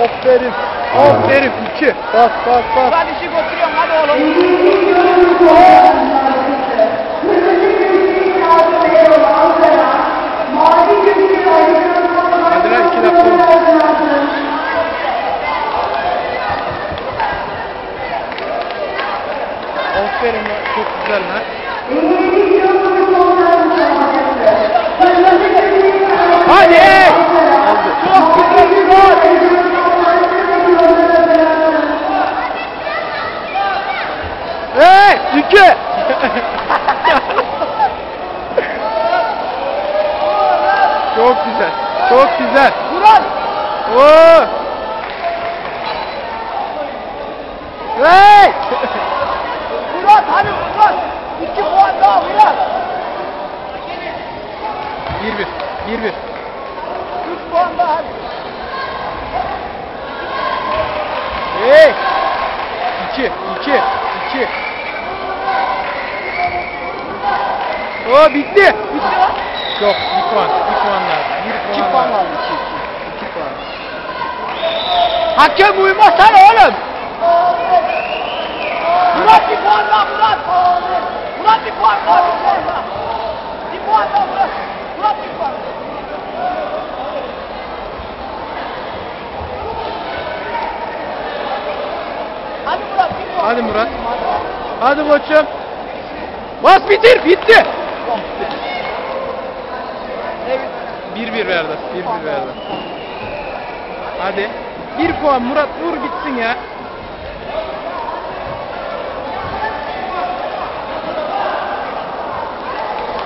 Aferin. Aferin iki. Bas bas bas. Ben işi götürüyorum hadi oğlum. Hadi lan iki dakika. Aferin lan. Çok güzel lan. Hadi. Çok güzel. İki! Çok güzel. Çok güzel. Murat! Oo! Hey! Murat hadi Murat! İki puan daha Murat! 1-1. 1-1. Üç puan daha hadi. Hey! 2 2 2 Oo bitti. Bitti lan. Yok, bir puan. Bir puan lazım. Bir puan, puan lazım. İki, iki. İki puan. Hakem uymasana oğlum. Murat bir puan daha Murat! Murat bir puan daha bir puan daha! Bir puan daha Murat! Murat bir puan! Hadi Murat! Hadi Murat. Hadi koçum. Bas bitir. Bitti. 1-1 verdi. 1-1 verdi. Hadi. Bir puan Murat vur gitsin ya.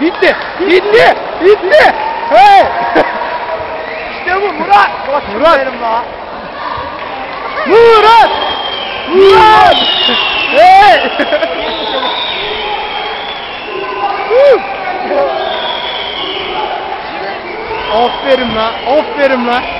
Bitti. Bitti. Bitti. Hey. İşte bu Murat! Koçum Murat. benim la! Murat. Murat. Hey. Aferin la. Aferin la.